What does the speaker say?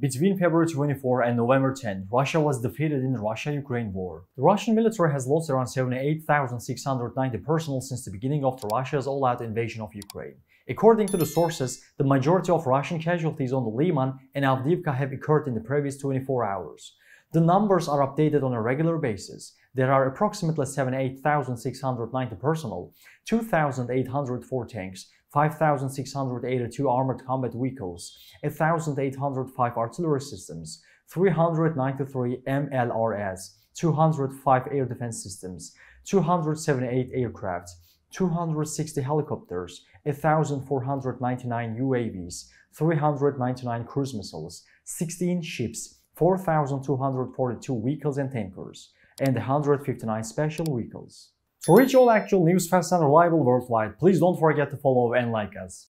Between February 24 and November 10, Russia was defeated in the Russia-Ukraine war. The Russian military has lost around 78,690 personnel since the beginning of the Russia's all-out invasion of Ukraine. According to the sources, the majority of Russian casualties on the Liman and Avdiivka have occurred in the previous 24 hours. The numbers are updated on a regular basis. There are approximately 78,690 personnel, 2,804 tanks, 5,682 armored combat vehicles, 1,805 artillery systems, 393 MLRS, 205 air defense systems, 278 aircraft, 260 helicopters, 1,499 UAVs, 399 cruise missiles, 16 ships, 4,242 vehicles and tankers, and 159 special vehicles. To reach all actual news fast and reliable worldwide, please don't forget to follow and like us.